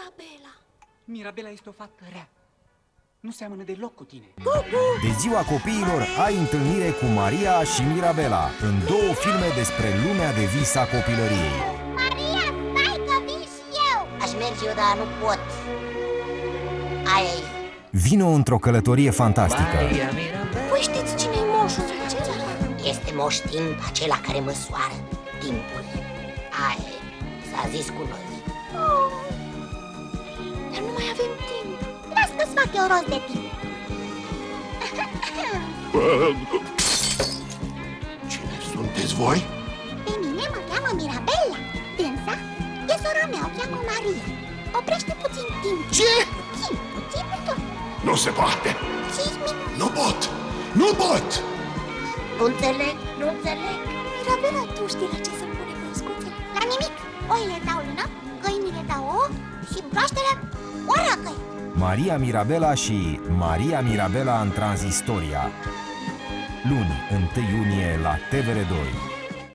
Mirabela? Mirabela este o fată rea. Nu seamănă deloc cu tine. De ziua copiilor ai întâlnire cu Maria și Mirabela în două filme despre lumea de vis a copilăriei. Maria, stai că vin și eu Aș merge eu, dar nu pot aia e Vino într-o călătorie fantastică. Păi știți cine e moșul acela? Este moș timp acela care măsoară timpul Aia e, s-a zis cu noi Oh, Las că-ți fac eu rost de timp Cine sunteți voi? Pe mine mă cheamă Mirabella Dânsa e sora mea, o cheamă Maria Oprește puțin timp Ce? Puțin, puțin tot Nu se poate! 5 minute Nu pot! Nu pot! Nu înțeleg, nu înțeleg Mirabela, tu știi la ce să pune crescuțele? La nimic Oile dau lână, găinile dau ouă Și broaștele o răcăi Maria Mirabela și Maria Mirabela în Transistoria. Luni, 1 iunie la TVR2.